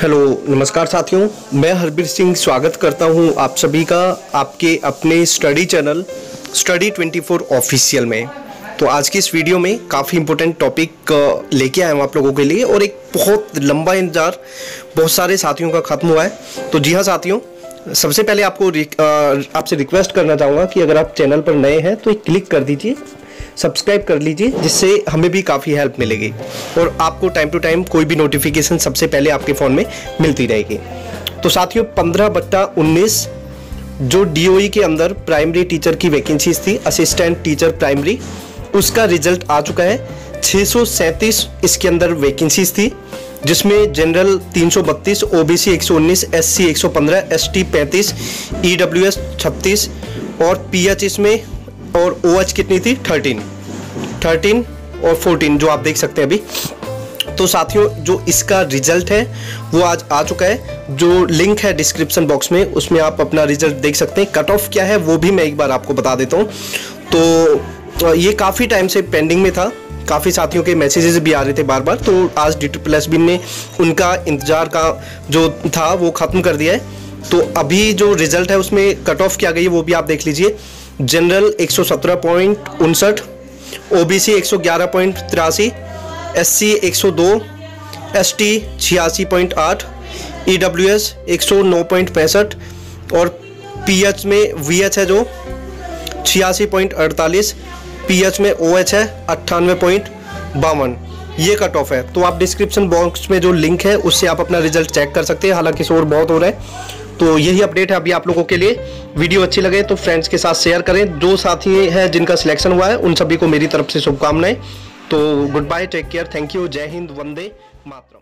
Hello, नमस्कार साथियों। मैं हरबीर सिंह स्वागत करता हूँ आप सभी का आपके अपने स्टडी चैनल, स्टडी 24 ऑफिशियल में। तो आज की इस वीडियो में काफ़ी इंपॉर्टेंट टॉपिक लेके आया हूँ आप लोगों के लिए और एक बहुत लंबा इंतज़ार बहुत सारे साथियों का ख़त्म हुआ है। तो जी हाँ साथियों, सबसे पहले आपको आपसे रिक्वेस्ट करना चाहूँगा कि अगर आप चैनल पर नए हैं तो एक क्लिक कर दीजिए। सब्सक्राइब कर लीजिए जिससे हमें भी काफ़ी हेल्प मिलेगी। और आपको टाइम टू टाइम कोई भी नोटिफिकेशन सबसे पहले आपके फ़ोन में मिलती रहेगी। तो साथियों पंद्रह बट्टा उन्नीस जो डीओई के अंदर प्राइमरी टीचर की वैकेंसीज थी असिस्टेंट टीचर प्राइमरी उसका रिज़ल्ट आ चुका है। छः सौ सैंतीस इसके अंदर वैकेंसीज थी जिसमें general 332, OBC 119, SC 115, ST 35, EWS 36 और पीएच इसमें और ओ OH कितनी थी? 13 13 और 14 जो आप देख सकते हैं अभी। तो साथियों, जो इसका रिज़ल्ट है, वो आज आ चुका है। जो लिंक है डिस्क्रिप्शन बॉक्स में, उसमें आप अपना रिज़ल्ट देख सकते हैं। कट ऑफ़ क्या है, वो भी मैं एक बार आपको बता देता हूँ। तो ये काफ़ी टाइम से पेंडिंग में था। काफ़ी साथियों के मैसेजेस भी आ रहे थे बार बार। तो आज डी टी प्लस बी ने उनका इंतज़ार का जो था, वो ख़त्म कर दिया है। तो अभी जो रिज़ल्ट है, उसमें कट ऑफ़ क्या गई है, वो भी आप देख लीजिए। जनरल एक सौ सत्रह पॉइंट उनसठ ओ बी सी एक सौ ग्यारह पॉइंट तिरासी एस सी एक सौ दो एस टी छियासी पॉइंट आठ ई डब्ल्यू एस एक सौ नौ पॉइंट पैंसठ और पी एच में वी एच है जो छियासी पॉइंट अड़तालीस पी एच में ओ एच है अट्ठानवे पॉइंट बावन। ये कट ऑफ़ है। तो आप डिस्क्रिप्शन बॉक्स में जो लिंक है, उससे आप अपना रिज़ल्ट चेक कर सकते हैं। हालाँकि शोर बहुत हो रहा है। तो यही अपडेट है अभी आप लोगों के लिए। वीडियो अच्छी लगे तो फ्रेंड्स के साथ शेयर करें। जो साथी हैं जिनका सिलेक्शन हुआ है, उन सभी को मेरी तरफ़ से शुभकामनाएँ। तो good bye take care thank you जय हिंद, वंदे मातरम।